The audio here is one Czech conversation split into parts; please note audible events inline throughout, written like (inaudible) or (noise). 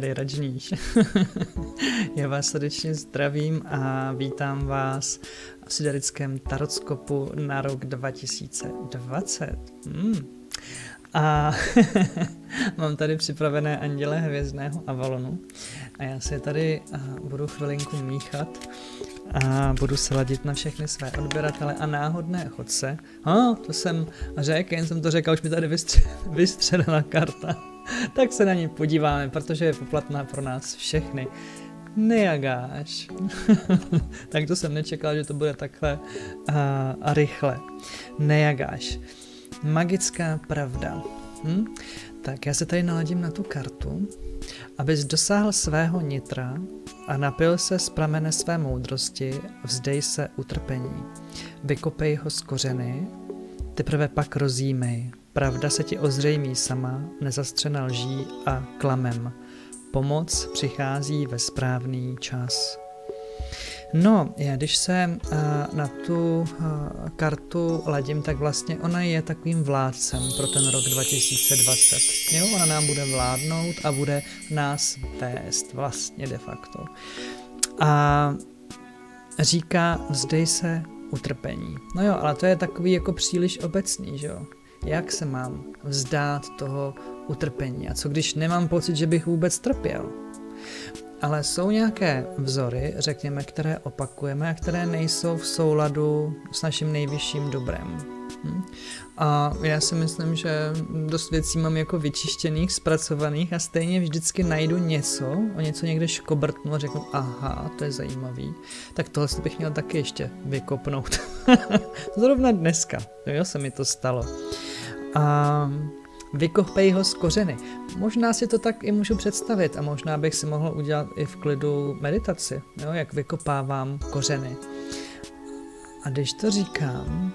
tady Rajníš. (laughs) Já vás srdečně zdravím a vítám vás v Siderickém tarotskopu na rok 2020. Hmm. A (laughs) mám tady připravené anděle hvězdného Avalonu a já si tady budu chvilinku míchat a budu se ladit na všechny své odběratele a náhodné chodce. Oh, to jsem řekl, jen jsem to řekl, už mi tady (laughs) vystřelila karta. (laughs) tak se na ní podíváme, protože je poplatná pro nás všechny. Nejagáš. (laughs) tak to jsem nečekal, že to bude takhle a, a rychle. Nejagáš. Magická pravda. Hm? Tak já se tady naladím na tu kartu, abys dosáhl svého nitra a napil se z pramene své moudrosti, vzdej se utrpení. Vykopej ho z kořeny, teprve pak rozjímej. Pravda se ti ozřejmí sama, nezastřena lží a klamem. Pomoc přichází ve správný čas. No, já když se na tu kartu ladím, tak vlastně ona je takovým vládcem pro ten rok 2020. Jo, ona nám bude vládnout a bude nás vést vlastně de facto. A říká, vzdej se utrpení. No jo, ale to je takový jako příliš obecný, že jo jak se mám vzdát toho utrpení a co když nemám pocit, že bych vůbec trpěl. Ale jsou nějaké vzory, řekněme, které opakujeme a které nejsou v souladu s naším nejvyšším dobrem. Hm? A já si myslím, že dost věcí mám jako vyčištěných, zpracovaných a stejně vždycky najdu něco, o něco někde škobrtnu a řeknu, aha, to je zajímavý, tak tohle bych měl taky ještě vykopnout. (laughs) Zrovna dneska, jo, se mi to stalo a vykopej ho z kořeny. Možná si to tak i můžu představit a možná bych si mohl udělat i v klidu meditaci, jo, jak vykopávám kořeny. A když to říkám,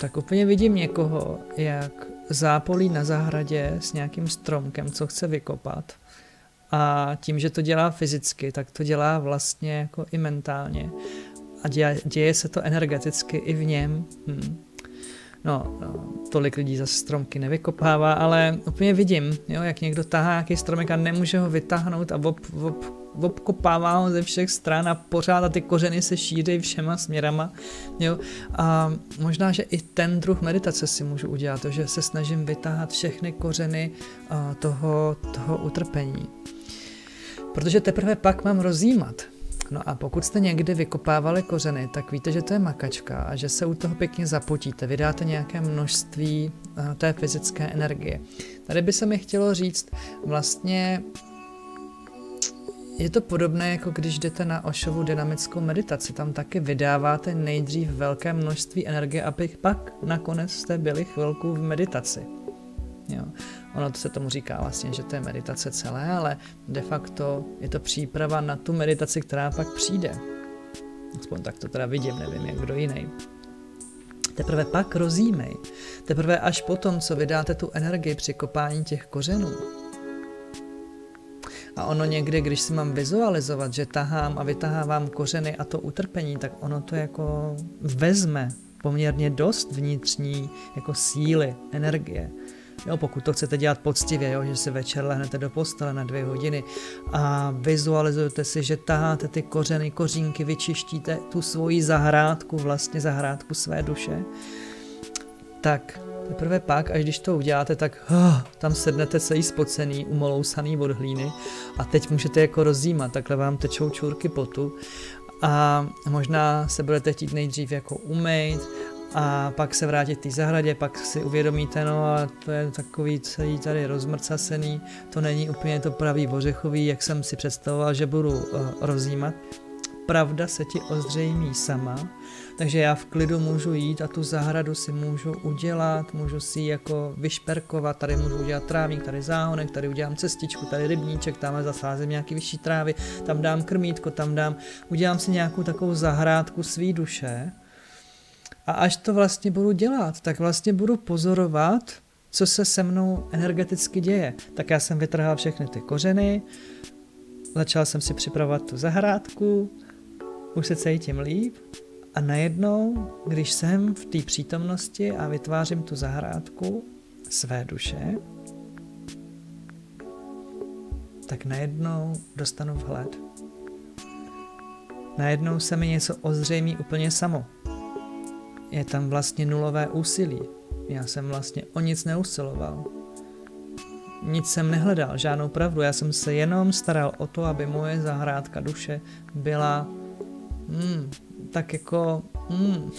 tak úplně vidím někoho, jak zápolí na zahradě s nějakým stromkem, co chce vykopat. A tím, že to dělá fyzicky, tak to dělá vlastně jako i mentálně. A děje, děje se to energeticky i v něm. Hm. No, no, tolik lidí zase stromky nevykopává, ale úplně vidím, jo, jak někdo tahá nějaký stromek a nemůže ho vytáhnout a ob, ob, obkopává ho ze všech stran a pořád a ty kořeny se šíří všema směrama. Jo. A možná, že i ten druh meditace si můžu udělat, to, že se snažím vytáhat všechny kořeny toho, toho utrpení. Protože teprve pak mám rozjímat. No a pokud jste někdy vykopávali kořeny, tak víte, že to je makačka a že se u toho pěkně zapotíte, vydáte nějaké množství uh, té fyzické energie. Tady by se mi chtělo říct, vlastně je to podobné, jako když jdete na ošovu dynamickou meditaci. Tam taky vydáváte nejdřív velké množství energie, aby pak nakonec jste byli chvilku v meditaci. Jo. Ono to se tomu říká vlastně, že to je meditace celé, ale de facto je to příprava na tu meditaci, která pak přijde. Aspoň tak to teda vidím, nevím jak kdo jiný. Teprve pak rozjímej. Teprve až potom, co vydáte tu energii při kopání těch kořenů. A ono někdy, když si mám vizualizovat, že tahám a vytahávám kořeny a to utrpení, tak ono to jako vezme poměrně dost vnitřní jako síly, energie. Jo, pokud to chcete dělat poctivě, jo, že si večer lehnete do postele na dvě hodiny a vizualizujete si, že taháte ty kořeny, kořínky, vyčištíte tu svoji zahrádku, vlastně zahrádku své duše, tak teprve pak, až když to uděláte, tak oh, tam sednete celý spocený, umolousaný od hlíny a teď můžete jako rozjímat, takhle vám tečou čůrky potu a možná se budete chtít nejdřív jako umýt a pak se vrátit k té zahradě, pak si uvědomíte, no a to je takový celý tady rozmrcasený, to není úplně to pravý ořechový, jak jsem si představoval, že budu uh, rozjímat. Pravda se ti ozřejmí sama, takže já v klidu můžu jít a tu zahradu si můžu udělat, můžu si jako vyšperkovat, tady můžu udělat trávník, tady záhonek, tady udělám cestičku, tady rybníček, tam zasázím nějaký vyšší trávy, tam dám krmítko, tam dám, udělám si nějakou takovou zahrádku svý duše, a až to vlastně budu dělat, tak vlastně budu pozorovat, co se se mnou energeticky děje. Tak já jsem vytrhal všechny ty kořeny, začal jsem si připravovat tu zahrádku, už se cítím líp a najednou, když jsem v té přítomnosti a vytvářím tu zahrádku své duše, tak najednou dostanu vhled. Najednou se mi něco ozřejmí úplně samo. Je tam vlastně nulové úsilí. Já jsem vlastně o nic neusiloval. Nic jsem nehledal, žádnou pravdu. Já jsem se jenom staral o to, aby moje zahrádka duše byla hmm, tak jako, hmm,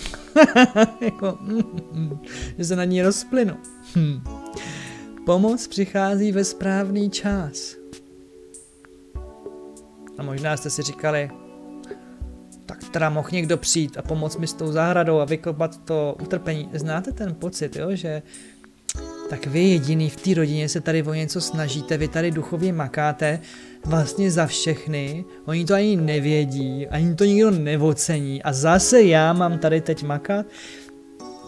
(laughs) jako hmm, že se na ní rozplynu. Hmm. Pomoc přichází ve správný čas. A možná jste si říkali, teda mohl někdo přijít a pomoct mi s tou zahradou a vykopat to utrpení. Znáte ten pocit, jo, že tak vy jediný v té rodině se tady o něco snažíte, vy tady duchově makáte vlastně za všechny, oni to ani nevědí, ani to nikdo nevocení a zase já mám tady teď makat.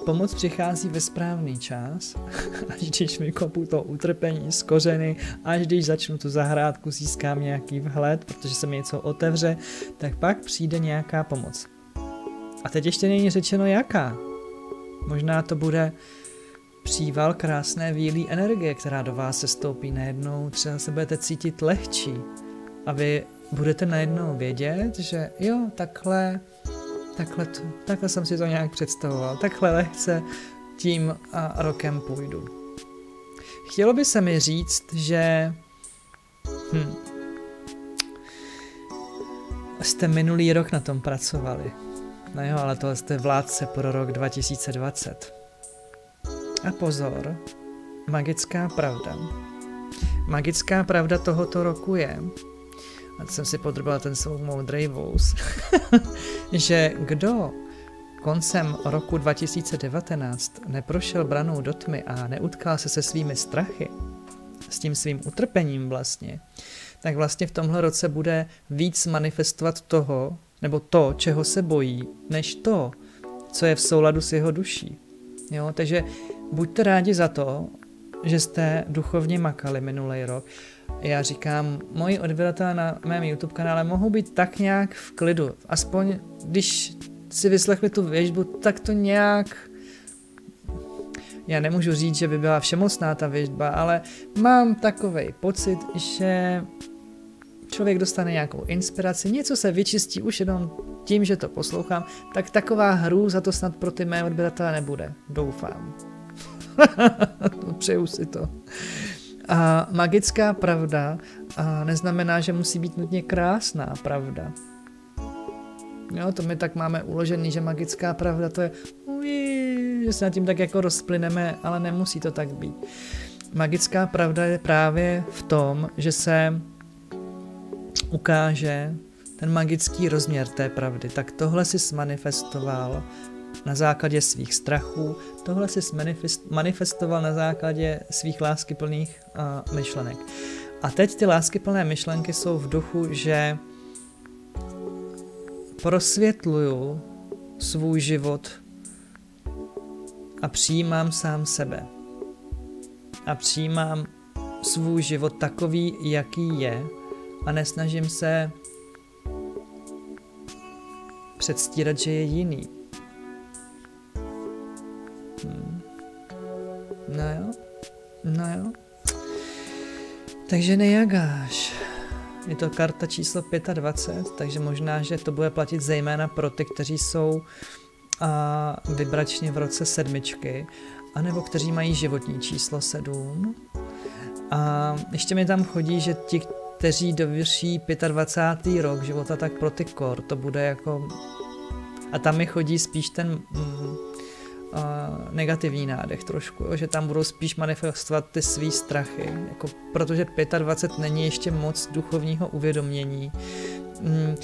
Pomoc přichází ve správný čas, (laughs) až když mi kopu to utrpení z kořeny, až když začnu tu zahrádku, získám nějaký vhled, protože se mi něco otevře, tak pak přijde nějaká pomoc. A teď ještě není řečeno jaká. Možná to bude příval krásné výlí energie, která do vás se stoupí najednou, třeba se budete cítit lehčí a vy budete najednou vědět, že jo, takhle, takhle, to, takhle jsem si to nějak představoval, takhle lehce tím a rokem půjdu. Chtělo by se mi říct, že hm, jste minulý rok na tom pracovali. No jo, ale to jste vládce pro rok 2020. A pozor, magická pravda. Magická pravda tohoto roku je, a jsem si podrobila ten svou moudrý vůz, (laughs) že kdo koncem roku 2019 neprošel branou do tmy a neutkal se se svými strachy, s tím svým utrpením vlastně, tak vlastně v tomhle roce bude víc manifestovat toho, nebo to, čeho se bojí, než to, co je v souladu s jeho duší. Jo, takže buďte rádi za to, že jste duchovně makali minulý rok. Já říkám, moji odběratelé na mém YouTube kanále mohou být tak nějak v klidu. Aspoň když si vyslechli tu věžbu, tak to nějak já nemůžu říct, že by byla všemocná ta věžba, ale mám takový pocit, že člověk dostane nějakou inspiraci, něco se vyčistí už jenom tím, že to poslouchám, tak taková hru za to snad pro ty mé odběratele nebude. Doufám. (laughs) Přeju si to. A magická pravda a neznamená, že musí být nutně krásná pravda. Jo, to my tak máme uložený, že magická pravda to je, ují, že se nad tím tak jako rozplyneme, ale nemusí to tak být. Magická pravda je právě v tom, že se ukáže ten magický rozměr té pravdy. Tak tohle si smanifestoval na základě svých strachů, tohle si manifestoval na základě svých láskyplných uh, myšlenek. A teď ty láskyplné myšlenky jsou v duchu, že prosvětluju svůj život a přijímám sám sebe. A přijímám svůj život takový, jaký je a nesnažím se předstírat, že je jiný. No jo. Takže nejagáš. Je to karta číslo 25, takže možná, že to bude platit zejména pro ty, kteří jsou a, vybračně v roce sedmičky, anebo kteří mají životní číslo 7. A ještě mi tam chodí, že ti, kteří dovrší 25. rok života, tak pro ty kor to bude jako... A tam mi chodí spíš ten mm, negativní nádech trošku, jo? že tam budou spíš manifestovat ty svý strachy, jako, protože 25 není ještě moc duchovního uvědomění. Mm,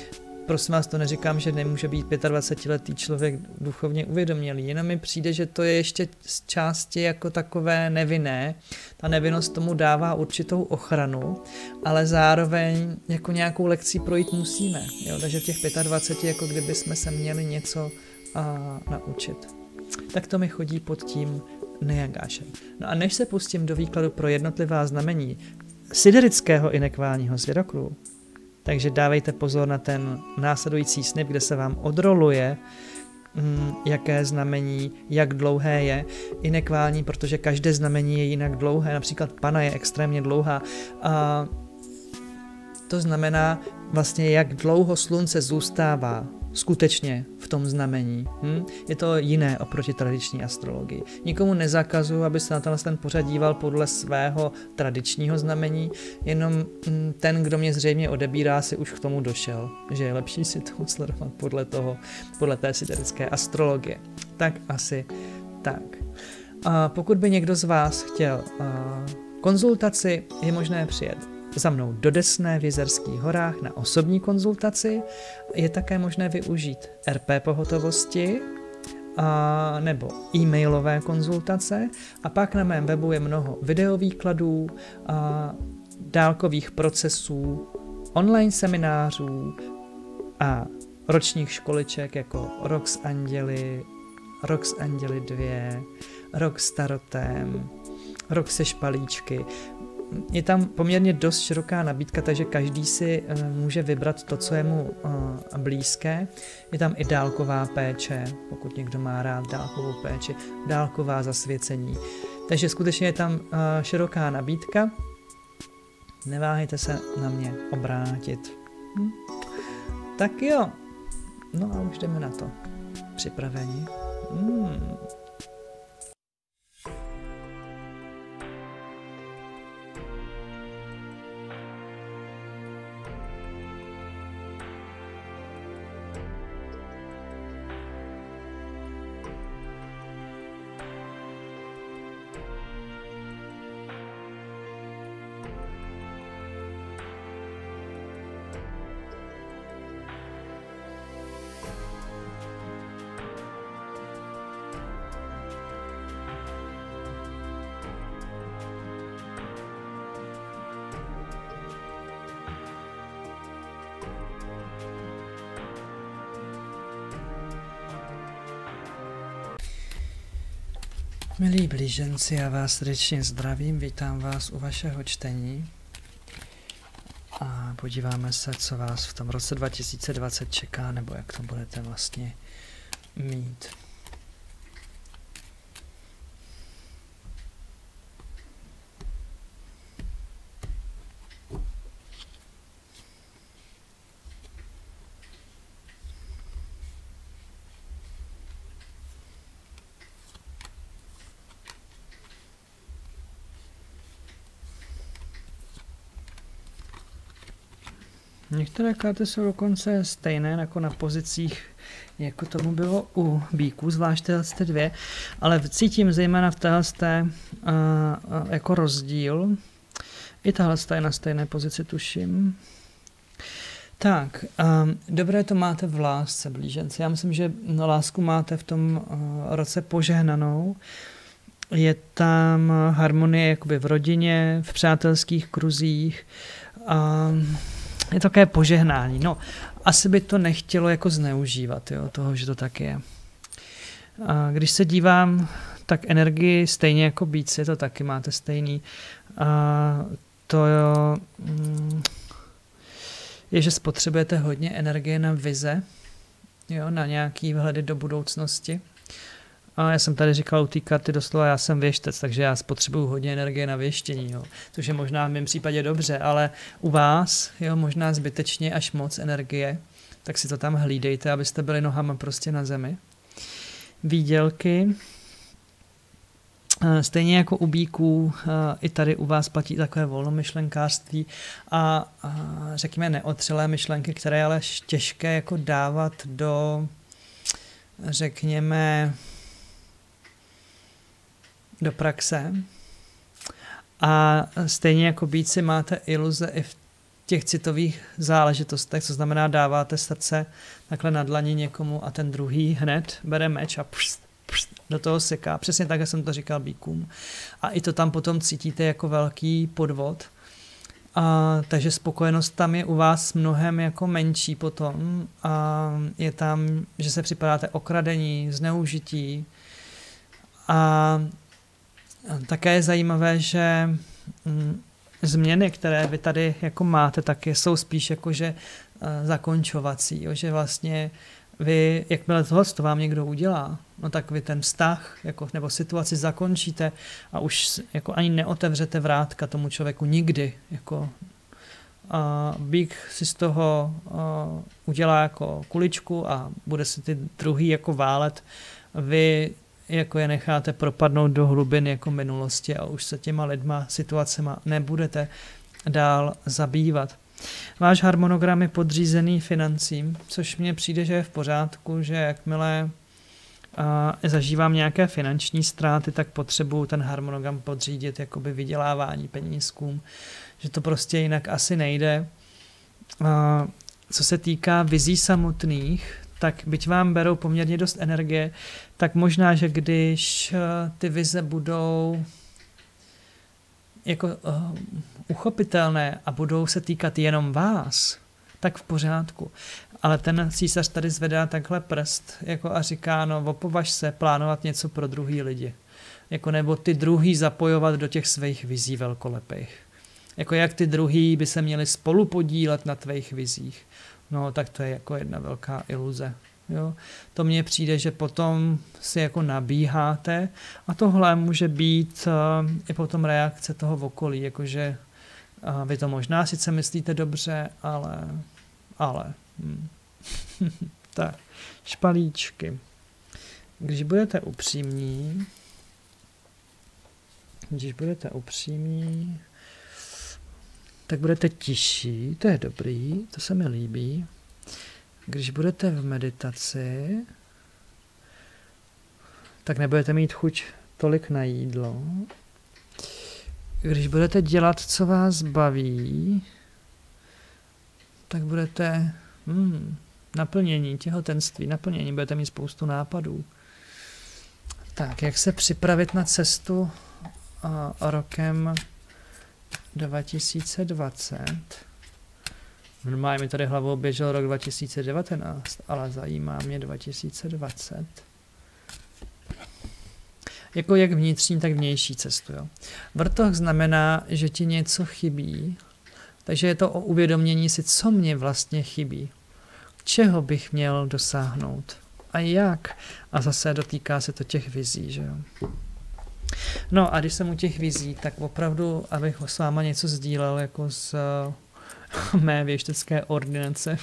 prosím vás, to neříkám, že nemůže být 25-letý člověk duchovně uvědomělý, jenom mi přijde, že to je ještě z části jako takové nevinné. Ta nevinnost tomu dává určitou ochranu, ale zároveň jako nějakou lekcí projít musíme. Jo? Takže v těch 25 jako kdyby jsme se měli něco a, naučit tak to mi chodí pod tím nejagášem. No a než se pustím do výkladu pro jednotlivá znamení siderického inekválního zvěrokruhu, takže dávejte pozor na ten následující snip, kde se vám odroluje, mm, jaké znamení, jak dlouhé je inekvální, protože každé znamení je jinak dlouhé, například pana je extrémně dlouhá a to znamená vlastně, jak dlouho slunce zůstává skutečně v tom znamení. Hm? Je to jiné oproti tradiční astrologii. Nikomu nezakazuju, aby se na tenhle ten pořad díval podle svého tradičního znamení, jenom hm, ten, kdo mě zřejmě odebírá, si už k tomu došel, že je lepší si to sledovat podle toho, podle té siderické astrologie. Tak asi tak. A pokud by někdo z vás chtěl konzultaci, je možné přijet za mnou do Desné v Jezerských horách na osobní konzultaci. Je také možné využít RP pohotovosti a, nebo e-mailové konzultace a pak na mém webu je mnoho videovýkladů, a, dálkových procesů, online seminářů a ročních školiček jako Rok s Anděli, Rok s Anděli 2, Rok s Tarotem, Rok se špalíčky je tam poměrně dost široká nabídka, takže každý si uh, může vybrat to, co je mu uh, blízké. Je tam i dálková péče, pokud někdo má rád dálkovou péči, dálková zasvěcení. Takže skutečně je tam uh, široká nabídka. Neváhejte se na mě obrátit. Hm? Tak jo, no a už jdeme na to. Připraveni? Hmm. Milí blíženci, já vás srdečně zdravím, vítám vás u vašeho čtení a podíváme se, co vás v tom roce 2020 čeká, nebo jak to budete vlastně mít. Některé karty jsou dokonce stejné jako na pozicích, jako tomu bylo u bíků, zvlášť tyhle dvě, ale cítím zejména v téhle uh, uh, jako rozdíl. I tahle je na stejné pozici, tuším. Tak, um, dobré to máte v lásce, blíženci. Já myslím, že lásku máte v tom uh, roce požehnanou. Je tam harmonie jakoby v rodině, v přátelských kruzích. Um, je to také požehnání. No, asi by to nechtělo jako zneužívat, jo, toho, že to tak je. A když se dívám, tak energii stejně jako je to taky máte stejný. A to jo, mm, je, že spotřebujete hodně energie na vize, jo, na nějaký vhledy do budoucnosti. A já jsem tady říkal u té karty doslova, já jsem věštec, takže já spotřebuju hodně energie na věštění, jo. což je možná v mém případě dobře, ale u vás, jo, možná zbytečně až moc energie, tak si to tam hlídejte, abyste byli nohama prostě na zemi. Výdělky, Stejně jako u bíků, i tady u vás platí takové volnomyšlenkářství a, a řekněme neotřelé myšlenky, které ale těžké jako dávat do, řekněme, do praxe. A stejně jako si máte iluze i v těch citových záležitostech, co znamená dáváte srdce takhle na dlani někomu a ten druhý hned bere meč a pšt, pšt, do toho seká. Přesně tak, jak jsem to říkal bíkům. A i to tam potom cítíte jako velký podvod. A, takže spokojenost tam je u vás mnohem jako menší potom. A je tam, že se připadáte okradení, zneužití. A také je zajímavé, že mm, změny, které vy tady jako máte, tak jsou spíš jakože eh, zakončovací, jo, že vlastně vy, jakmile tohle to vám někdo udělá, no tak vy ten vztah jako, nebo situaci zakončíte a už jako ani neotevřete vrátka tomu člověku nikdy, jako a bík si z toho uh, udělá jako kuličku a bude si ty druhý jako válet. Vy jako je necháte propadnout do hlubin jako minulosti a už se těma lidma, situacema nebudete dál zabývat. Váš harmonogram je podřízený financím, což mně přijde, že je v pořádku, že jakmile a zažívám nějaké finanční ztráty, tak potřebuju ten harmonogram podřídit jakoby vydělávání penízkům, že to prostě jinak asi nejde. A co se týká vizí samotných, tak byť vám berou poměrně dost energie, tak možná, že když eh, ty vize budou jako uh, uchopitelné a budou se týkat jenom vás, tak v pořádku. Ale ten císař tady zvedá takhle prst jako a říká, no opovaž se plánovat něco pro druhý lidi. Jako nebo ty druhý zapojovat do těch svých vizí velkolepých. Jako jak ty druhý by se měli spolu podílet na tvých vizích. No tak to je jako jedna velká iluze. Jo? To mně přijde, že potom si jako nabíháte a tohle může být uh, i potom reakce toho okolí, jakože uh, vy to možná sice myslíte dobře, ale, ale. Hm. (laughs) tak, špalíčky. Když budete upřímní, když budete upřímní, tak budete tiší, to je dobrý, to se mi líbí. Když budete v meditaci, tak nebudete mít chuť tolik na jídlo. Když budete dělat, co vás baví, tak budete hmm, naplnění, těhotenství, naplnění, budete mít spoustu nápadů. Tak, jak se připravit na cestu a, rokem 2020? Normálně mi tady hlavou běžel rok 2019, ale zajímá mě 2020. Jako jak vnitřní, tak vnější cestu. Jo. Vrtoch znamená, že ti něco chybí, takže je to o uvědomění si, co mě vlastně chybí. Čeho bych měl dosáhnout a jak. A zase dotýká se to těch vizí, že jo. No a když jsem u těch vizí, tak opravdu, abych s váma něco sdílel jako z mé věštecké ordinace,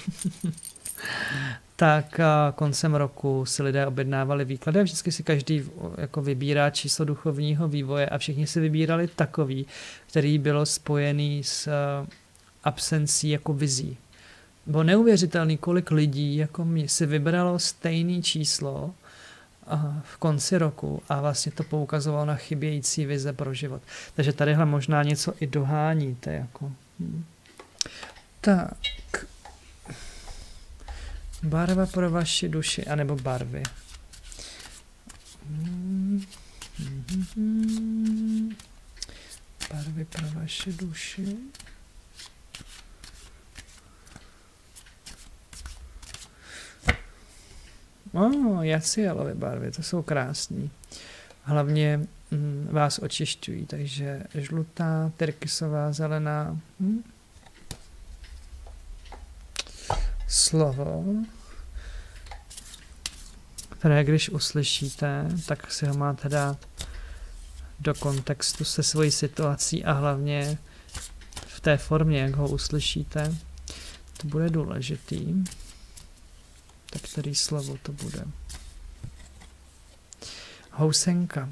(laughs) tak koncem roku si lidé objednávali výklady a vždycky si každý jako vybírá číslo duchovního vývoje a všichni si vybírali takový, který bylo spojený s absencí jako vizí. Bylo neuvěřitelný, kolik lidí jako mě si vybralo stejné číslo v konci roku a vlastně to poukazovalo na chybějící vize pro život. Takže tadyhle možná něco i doháníte. Jako. Tak. Barva pro vaši duši, anebo barvy. Barvy pro vaši duši. Oh, jacielové barvy, to jsou krásní. Hlavně mm, vás očišťují, takže žlutá, tyrkysová, zelená. Hm? slovo, které když uslyšíte, tak si ho máte dát do kontextu se svojí situací a hlavně v té formě, jak ho uslyšíte, to bude důležitý. Který slovo to bude? Housenka.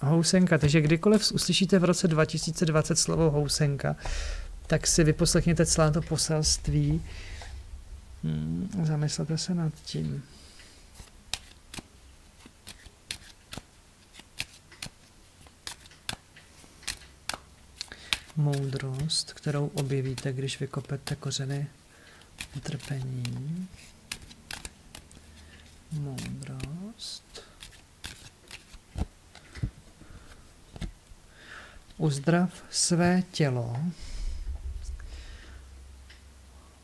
Housenka, takže kdykoliv uslyšíte v roce 2020 slovo housenka, tak si vyposlechněte celé to poselství, Hmm, zamyslete se nad tím. Moudrost, kterou objevíte, když vykopete kořeny utrpení. Moudrost. Uzdrav své tělo.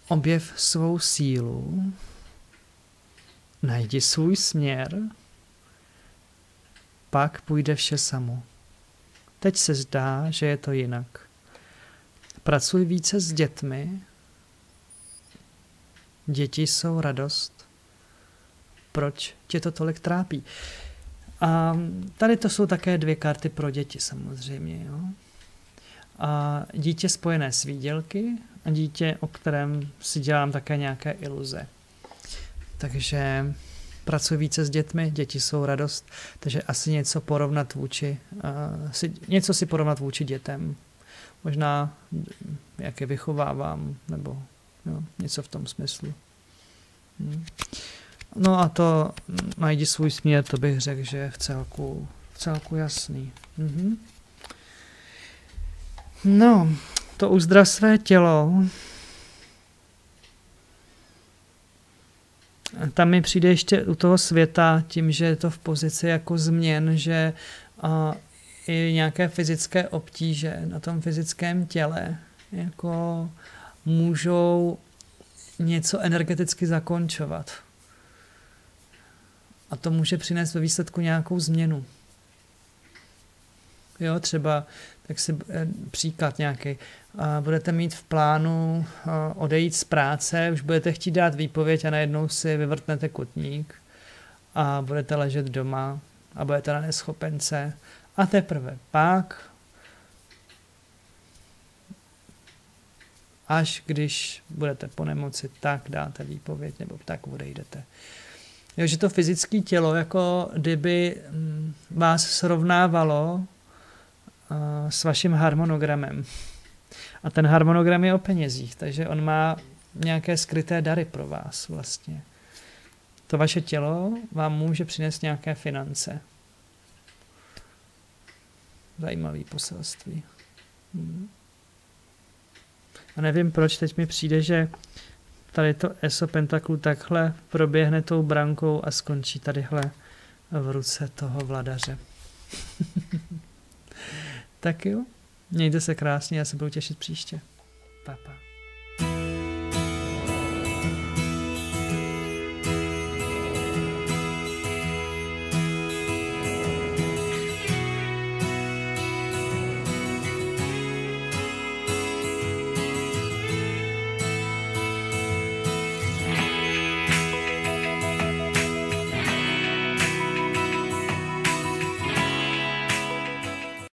Objev svou sílu, najdi svůj směr, pak půjde vše samo. Teď se zdá, že je to jinak. Pracuj více s dětmi. Děti jsou radost. Proč tě to tolik trápí? A tady to jsou také dvě karty pro děti samozřejmě. Jo? a dítě spojené s výdělky a dítě, o kterém si dělám také nějaké iluze. Takže pracuji více s dětmi, děti jsou radost, takže asi něco porovnat vůči, uh, si, něco si porovnat vůči dětem. Možná, jak je vychovávám, nebo jo, něco v tom smyslu. Hmm. No a to najdi svůj směr, to bych řekl, že je v celku, v celku jasný. Mhm. No, to uzdrav své tělo. Tam mi přijde ještě u toho světa tím, že je to v pozici jako změn, že a, i nějaké fyzické obtíže na tom fyzickém těle jako můžou něco energeticky zakončovat. A to může přinést ve výsledku nějakou změnu. Jo, třeba, tak si eh, příklad nějaký. Budete mít v plánu eh, odejít z práce, už budete chtít dát výpověď a najednou si vyvrtnete kotník a budete ležet doma a budete na neschopence. A teprve pak, až když budete po nemoci, tak dáte výpověď nebo tak odejdete. Jo, že to fyzické tělo, jako kdyby mm, vás srovnávalo s vaším harmonogramem. A ten harmonogram je o penězích, takže on má nějaké skryté dary pro vás vlastně. To vaše tělo vám může přinést nějaké finance. Zajímavý poselství. Hmm. A nevím, proč teď mi přijde, že tady to ESO Pentaklu takhle proběhne tou brankou a skončí tadyhle v ruce toho vladaře. (laughs) tak jo, mějte se krásně, já se budu těšit příště. Pa, pa.